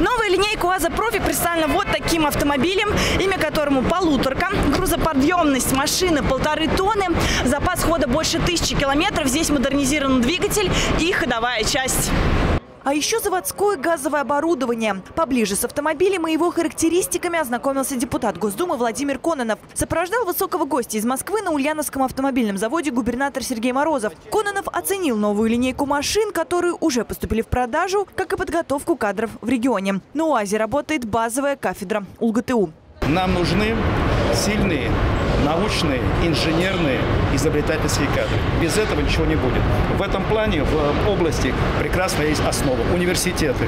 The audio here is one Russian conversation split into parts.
Новая линейка УАЗа Профи представлена вот таким автомобилем, имя которому полуторка. Грузоподъемность машины полторы тонны, запас хода больше тысячи километров. Здесь модернизирован двигатель и ходовая часть. А еще заводское газовое оборудование. Поближе с автомобилем и его характеристиками ознакомился депутат Госдумы Владимир Кононов. Сопровождал высокого гостя из Москвы на Ульяновском автомобильном заводе губернатор Сергей Морозов. Кононов оценил новую линейку машин, которые уже поступили в продажу, как и подготовку кадров в регионе. На УАЗе работает базовая кафедра УлГТУ. Нам нужны сильные научные, инженерные, изобретательские кадры. Без этого ничего не будет. В этом плане в области прекрасно есть основа. Университеты,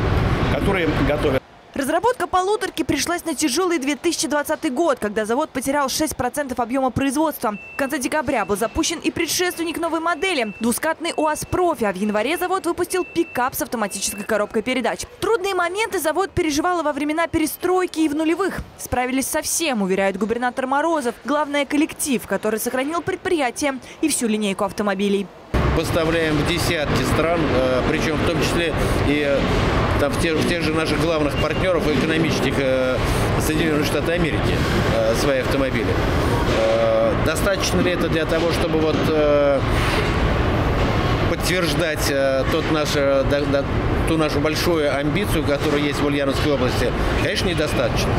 которые готовят Разработка полуторки пришлась на тяжелый 2020 год, когда завод потерял 6% объема производства. В конце декабря был запущен и предшественник новой модели – двускатный УАЗ «Профи», а в январе завод выпустил пикап с автоматической коробкой передач. Трудные моменты завод переживал во времена перестройки и в нулевых. Справились со всем, уверяет губернатор Морозов. Главное – коллектив, который сохранил предприятие и всю линейку автомобилей поставляем в десятки стран, э, причем в том числе и э, там, в, тех, в тех же наших главных партнеров экономических э, Соединенных Штатов Америки свои автомобили. Достаточно ли это для того, чтобы вот подтверждать тот наш, ту нашу большую амбицию, которая есть в Ульяновской области, конечно, недостаточно.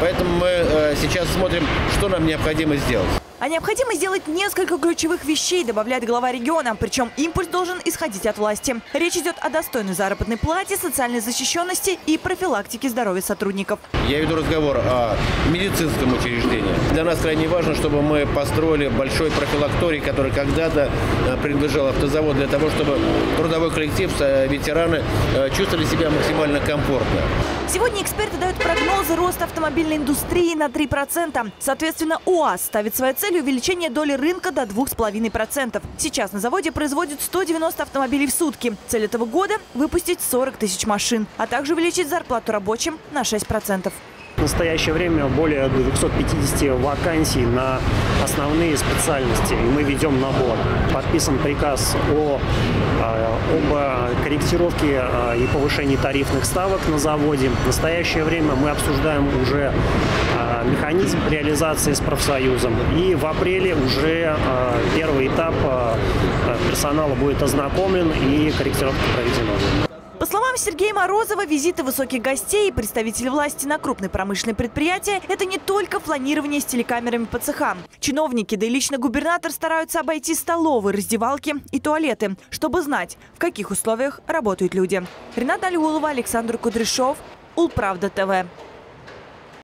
Поэтому мы сейчас смотрим, что нам необходимо сделать. А необходимо сделать несколько ключевых вещей, добавляет глава региона. Причем импульс должен исходить от власти. Речь идет о достойной заработной плате, социальной защищенности и профилактике здоровья сотрудников. Я веду разговор о медицинском учреждении. Для нас крайне важно, чтобы мы построили большой профилакторий, который когда-то э, принадлежал автозаводу, для того, чтобы трудовой коллектив, э, ветераны э, чувствовали себя максимально комфортно. Сегодня эксперты дают прогнозы роста автомобильной индустрии на 3%. Соответственно, УАЗ ставит своей целью увеличение доли рынка до 2,5%. Сейчас на заводе производят 190 автомобилей в сутки. Цель этого года – выпустить 40 тысяч машин, а также увеличить зарплату рабочим на 6%. В настоящее время более 250 вакансий на основные специальности, и мы ведем набор. Подписан приказ о, а, об корректировке а, и повышении тарифных ставок на заводе. В настоящее время мы обсуждаем уже а, механизм реализации с профсоюзом. И в апреле уже первый этап персонала будет ознакомлен и корректировка проведена. По словам Сергея Морозова, визиты высоких гостей и представителей власти на крупные промышленные предприятия – это не только планирование с телекамерами по цехам. Чиновники, да и лично губернатор стараются обойти столовые, раздевалки и туалеты, чтобы знать, в каких условиях работают люди. Рената Алиулова, Александр Кудряшов, Улправда ТВ.